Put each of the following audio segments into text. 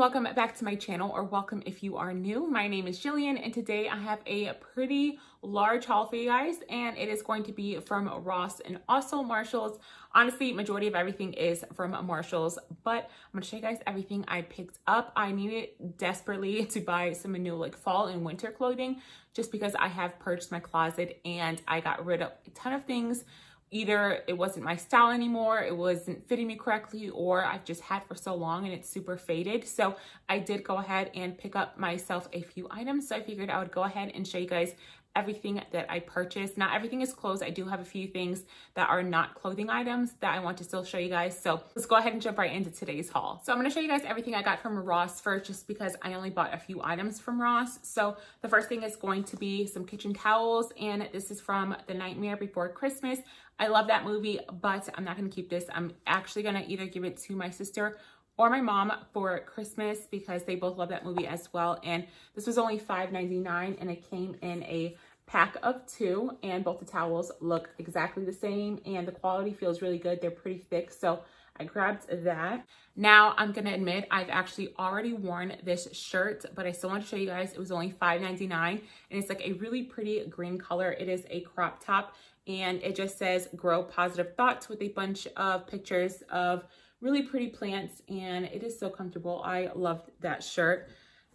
welcome back to my channel or welcome if you are new. My name is Jillian and today I have a pretty large haul for you guys and it is going to be from Ross and also Marshalls. Honestly, majority of everything is from Marshalls, but I'm gonna show you guys everything I picked up. I needed desperately to buy some new like fall and winter clothing just because I have purged my closet and I got rid of a ton of things either it wasn't my style anymore, it wasn't fitting me correctly, or I've just had for so long and it's super faded. So I did go ahead and pick up myself a few items. So I figured I would go ahead and show you guys everything that I purchased. Not everything is clothes. I do have a few things that are not clothing items that I want to still show you guys. So let's go ahead and jump right into today's haul. So I'm going to show you guys everything I got from Ross first just because I only bought a few items from Ross. So the first thing is going to be some kitchen towels and this is from The Nightmare Before Christmas. I love that movie, but I'm not going to keep this. I'm actually going to either give it to my sister or my mom for Christmas because they both love that movie as well. And this was only $5.99 and it came in a pack of two and both the towels look exactly the same and the quality feels really good. They're pretty thick. So I grabbed that. Now I'm gonna admit I've actually already worn this shirt, but I still want to show you guys. It was only $5.99 and it's like a really pretty green color. It is a crop top and it just says grow positive thoughts with a bunch of pictures of really pretty plants and it is so comfortable. I loved that shirt.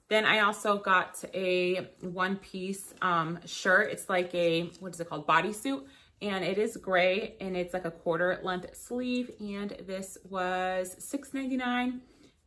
Then I also got a one piece um, shirt. It's like a, what is it called? Bodysuit. And it is gray and it's like a quarter length sleeve. And this was $6.99.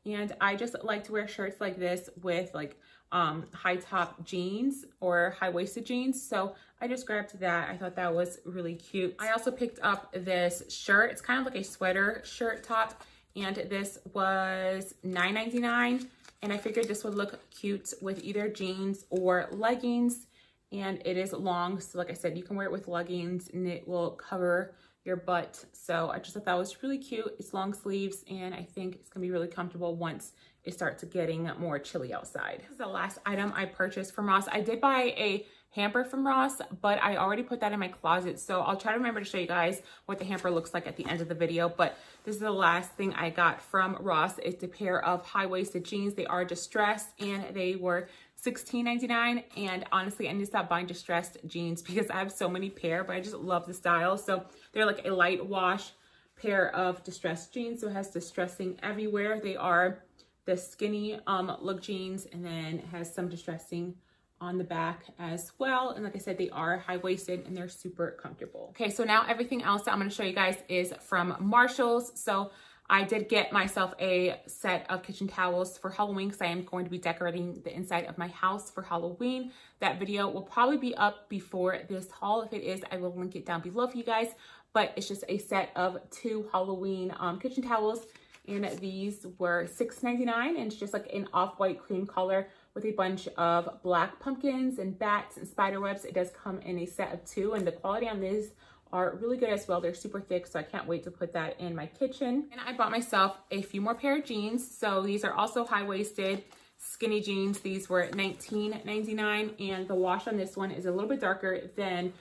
And I just like to wear shirts like this with like um, high top jeans or high waisted jeans. So I just grabbed that. I thought that was really cute. I also picked up this shirt. It's kind of like a sweater shirt top and this was $9.99 and I figured this would look cute with either jeans or leggings and it is long so like I said you can wear it with leggings and it will cover your butt so I just thought that was really cute it's long sleeves and I think it's gonna be really comfortable once it starts getting more chilly outside. This is the last item I purchased from Ross. I did buy a hamper from Ross, but I already put that in my closet. So I'll try to remember to show you guys what the hamper looks like at the end of the video. But this is the last thing I got from Ross. It's a pair of high-waisted jeans. They are distressed and they were $16.99. And honestly, I need to stop buying distressed jeans because I have so many pair, but I just love the style. So they're like a light wash pair of distressed jeans. So it has distressing everywhere. They are the skinny um, look jeans and then has some distressing on the back as well. And like I said, they are high-waisted and they're super comfortable. Okay, so now everything else that I'm gonna show you guys is from Marshalls. So I did get myself a set of kitchen towels for Halloween because I am going to be decorating the inside of my house for Halloween. That video will probably be up before this haul. If it is, I will link it down below for you guys. But it's just a set of two Halloween um, kitchen towels. And these were $6.99 and it's just like an off-white cream color with a bunch of black pumpkins and bats and spider webs. It does come in a set of two and the quality on these are really good as well. They're super thick, so I can't wait to put that in my kitchen. And I bought myself a few more pair of jeans. So these are also high-waisted skinny jeans. These were $19.99 and the wash on this one is a little bit darker than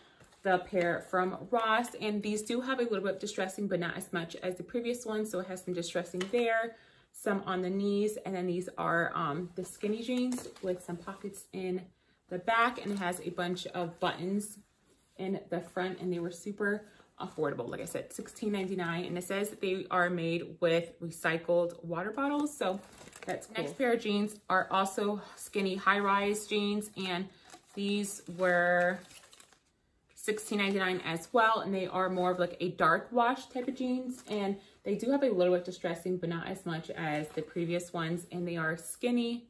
the pair from Ross. And these do have a little bit of distressing, but not as much as the previous one. So it has some distressing there some on the knees, and then these are um, the skinny jeans with some pockets in the back, and it has a bunch of buttons in the front, and they were super affordable. Like I said, $16.99, and it says they are made with recycled water bottles, so that's cool. Next pair of jeans are also skinny high-rise jeans, and these were $16.99 as well, and they are more of like a dark wash type of jeans, and they do have a little bit distressing, but not as much as the previous ones. And they are skinny.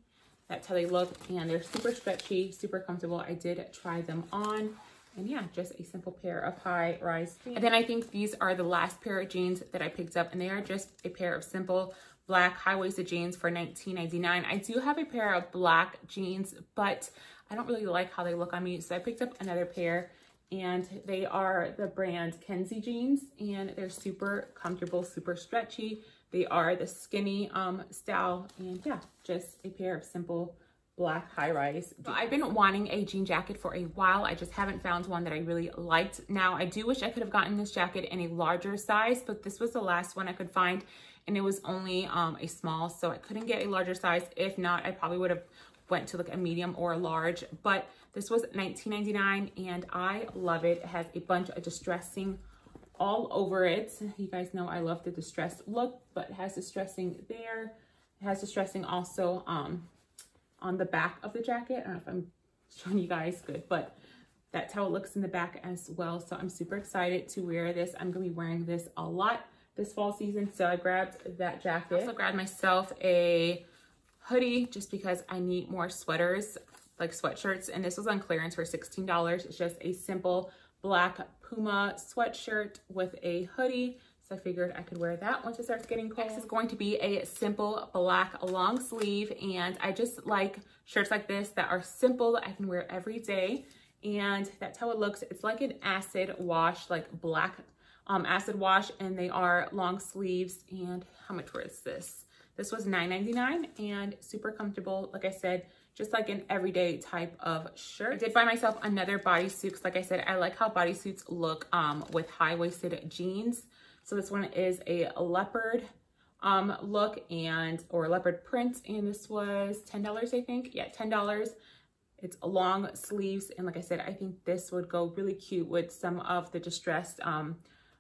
That's how they look. And they're super stretchy, super comfortable. I did try them on. And yeah, just a simple pair of high rise jeans. And then I think these are the last pair of jeans that I picked up. And they are just a pair of simple black high-waisted jeans for $19.99. I do have a pair of black jeans, but I don't really like how they look on me. So I picked up another pair and they are the brand Kensie jeans and they're super comfortable, super stretchy. They are the skinny um, style and yeah, just a pair of simple black high rise. I've been wanting a jean jacket for a while. I just haven't found one that I really liked. Now, I do wish I could have gotten this jacket in a larger size, but this was the last one I could find and it was only um, a small, so I couldn't get a larger size. If not, I probably would have went to like a medium or a large, but this was $19.99 and I love it. It has a bunch of distressing all over it. You guys know I love the distressed look, but it has distressing there. It has distressing also um, on the back of the jacket. I don't know if I'm showing you guys good, but that's how it looks in the back as well. So I'm super excited to wear this. I'm gonna be wearing this a lot this fall season. So I grabbed that jacket. I also grabbed myself a hoodie just because I need more sweaters, like sweatshirts. And this was on clearance for $16. It's just a simple black Puma sweatshirt with a hoodie. So I figured I could wear that once it starts getting cold. Next is going to be a simple black long sleeve. And I just like shirts like this that are simple that I can wear every day. And that's how it looks. It's like an acid wash, like black um, acid wash. And they are long sleeves. And how much was this? This was $9.99 and super comfortable. Like I said, just like an everyday type of shirt. I did buy myself another bodysuit because like I said, I like how bodysuits look um, with high-waisted jeans. So this one is a leopard um, look and, or leopard print. And this was $10, I think. Yeah, $10. It's long sleeves. And like I said, I think this would go really cute with some of the distressed um,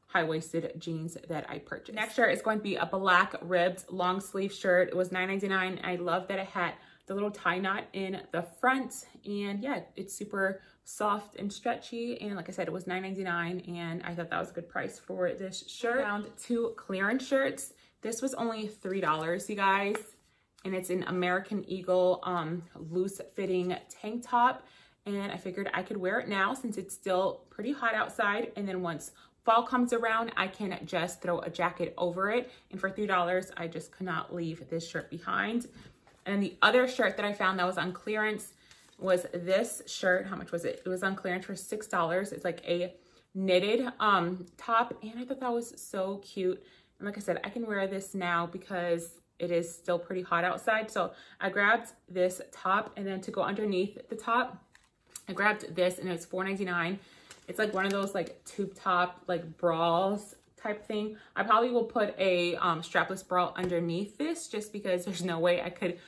high-waisted jeans that I purchased. Next shirt is going to be a black ribbed long sleeve shirt. It was $9.99. I love that it had the little tie knot in the front. And yeah, it's super soft and stretchy. And like I said, it was $9.99 and I thought that was a good price for this shirt. I found two clearance shirts. This was only $3, you guys. And it's an American Eagle um, loose fitting tank top. And I figured I could wear it now since it's still pretty hot outside. And then once fall comes around, I can just throw a jacket over it. And for $3, I just could not leave this shirt behind. And the other shirt that I found that was on clearance was this shirt. How much was it? It was on clearance for $6. It's like a knitted um, top. And I thought that was so cute. And like I said, I can wear this now because it is still pretty hot outside. So I grabbed this top and then to go underneath the top, I grabbed this and it's $4.99. It's like one of those like tube top like bras type thing. I probably will put a um, strapless bra underneath this just because there's no way I could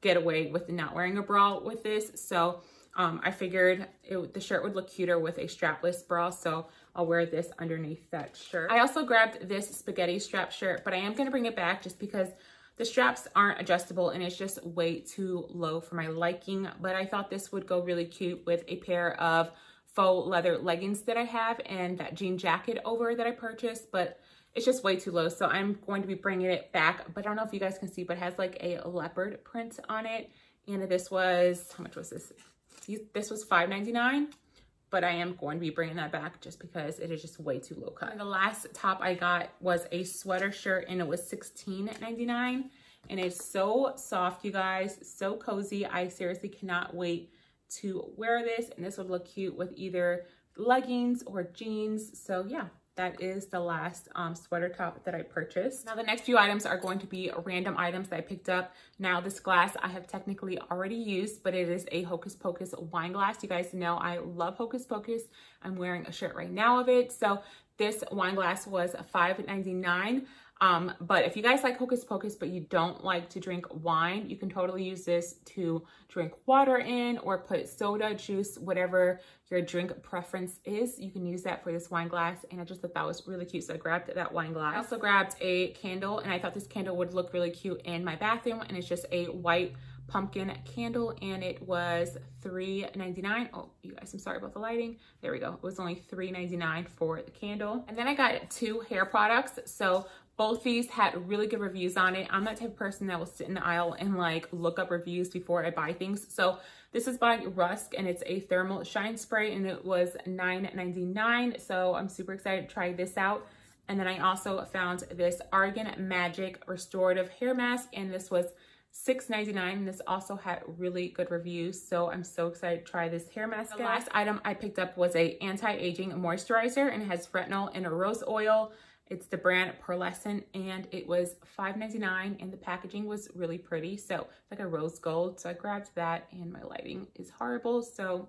get away with not wearing a bra with this. So um, I figured it, the shirt would look cuter with a strapless bra. So I'll wear this underneath that shirt. I also grabbed this spaghetti strap shirt, but I am going to bring it back just because the straps aren't adjustable and it's just way too low for my liking. But I thought this would go really cute with a pair of faux leather leggings that I have and that jean jacket over that I purchased, but it's just way too low. So I'm going to be bringing it back, but I don't know if you guys can see, but it has like a leopard print on it. And this was, how much was this? This was $5.99, but I am going to be bringing that back just because it is just way too low cut. And the last top I got was a sweater shirt and it was $16.99. And it's so soft, you guys, so cozy. I seriously cannot wait to wear this and this would look cute with either leggings or jeans. So yeah, that is the last um, sweater top that I purchased. Now the next few items are going to be random items that I picked up. Now this glass I have technically already used, but it is a Hocus Pocus wine glass. You guys know I love Hocus Pocus. I'm wearing a shirt right now of it. So this wine glass was $5.99. Um, but if you guys like Hocus Pocus, but you don't like to drink wine, you can totally use this to drink water in or put soda, juice, whatever your drink preference is. You can use that for this wine glass. And I just thought that was really cute. So I grabbed that wine glass. I also grabbed a candle and I thought this candle would look really cute in my bathroom. And it's just a white pumpkin candle and it was $3.99. Oh, you guys, I'm sorry about the lighting. There we go. It was only $3.99 for the candle. And then I got two hair products. So both these had really good reviews on it. I'm that type of person that will sit in the aisle and like look up reviews before I buy things. So this is by Rusk and it's a thermal shine spray and it was $9.99. So I'm super excited to try this out. And then I also found this Argan Magic Restorative Hair Mask and this was $6.99. This also had really good reviews, so I'm so excited to try this hair mask. The last item I picked up was a anti-aging moisturizer, and it has retinol and a rose oil. It's the brand Pearlescent and it was $5.99 and the packaging was really pretty. So it's like a rose gold. So I grabbed that and my lighting is horrible. So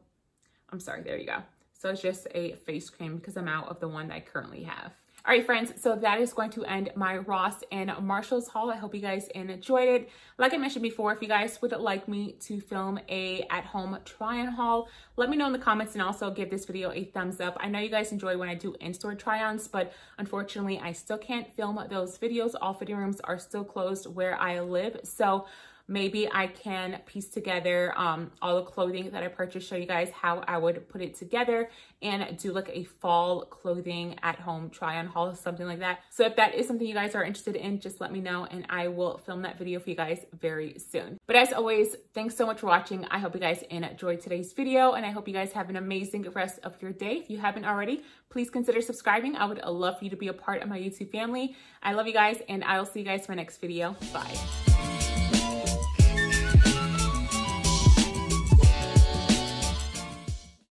I'm sorry, there you go. So it's just a face cream because I'm out of the one that I currently have. All right, friends, so that is going to end my Ross and Marshalls haul. I hope you guys enjoyed it. Like I mentioned before, if you guys would like me to film a at-home try-on haul, let me know in the comments and also give this video a thumbs up. I know you guys enjoy when I do in-store try-ons, but unfortunately, I still can't film those videos. All fitting rooms are still closed where I live. So maybe I can piece together um, all the clothing that I purchased, show you guys how I would put it together and do like a fall clothing at home try on haul, something like that. So if that is something you guys are interested in, just let me know and I will film that video for you guys very soon. But as always, thanks so much for watching. I hope you guys enjoyed today's video and I hope you guys have an amazing rest of your day. If you haven't already, please consider subscribing. I would love for you to be a part of my YouTube family. I love you guys and I will see you guys for my next video. Bye.